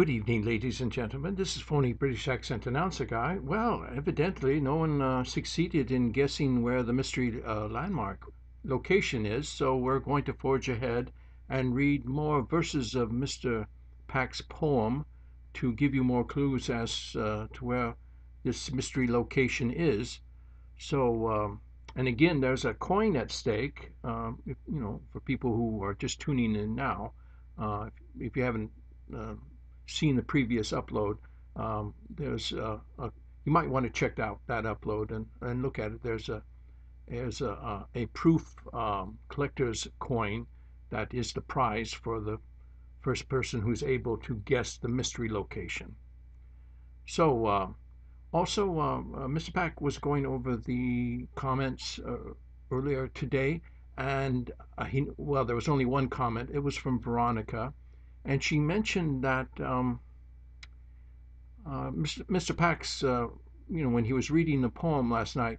Good evening, ladies and gentlemen. This is phony British accent announcer guy. Well, evidently, no one uh, succeeded in guessing where the mystery uh, landmark location is, so we're going to forge ahead and read more verses of Mr. Pack's poem to give you more clues as uh, to where this mystery location is. So, um, and again, there's a coin at stake. Uh, if, you know, for people who are just tuning in now, uh, if, if, you haven't uh, seen the previous upload, um, there's a, a, you might want to check out that upload and, and look at it. There's a there's a, a, proof um, collector's coin that is the prize for the first person who's able to guess the mystery location. So uh, also, uh, uh, Mr. Pack was going over the comments uh, earlier today, and uh, he well, there was only one comment. It was from Veronica, and she mentioned that um, uh, Mr. Mr. Pack's, uh, you know, when he was reading the poem last night,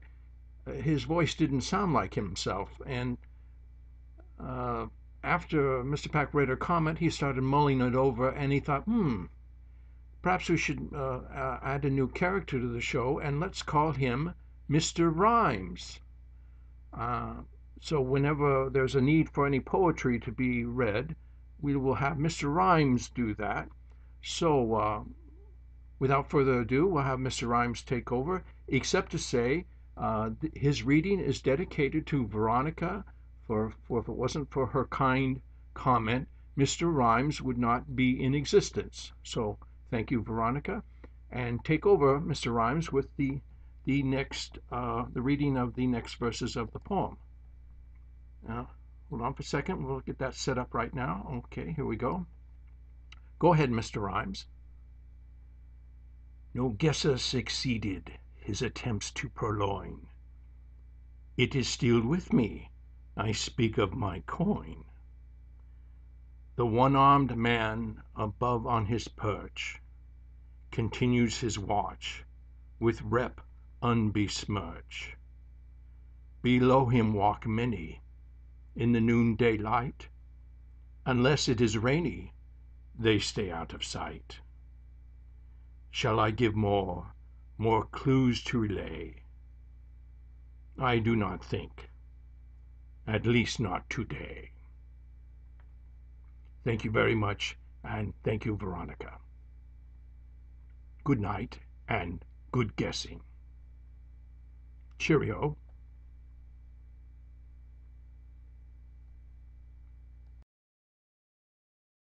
his voice didn't sound like himself, and after Mr. Pack read her comment, he started mulling it over, and he thought, hmm Perhaps we should uh, uh, add a new character to the show, and let's call him Mr. Rhymes. Uh, so whenever there's a need for any poetry to be read, we will have Mr. Rhymes do that. So uh, without further ado, we'll have Mr. Rhymes take over, except to say uh, his reading is dedicated to Veronica, for, for if it wasn't for her kind comment, Mr. Rhymes would not be in existence. So Thank you, Veronica. And take over, Mr. Rhymes, with the the next uh, the reading of the next verses of the poem. Now, hold on for a second. We'll get that set up right now. Okay, here we go. Go ahead, Mr. Rhymes. No guesser succeeded his attempts to purloin. It is still with me. I speak of my coin. The one-armed man above on his perch Continues his watch, with rep unbesmirch. Below him walk many, in the noonday light; Unless it is rainy, they stay out of sight. Shall I give more, more clues to relay? I do not think, at least not today. Thank you very much, and thank you, Veronica. Good night, and good guessing. Cheerio.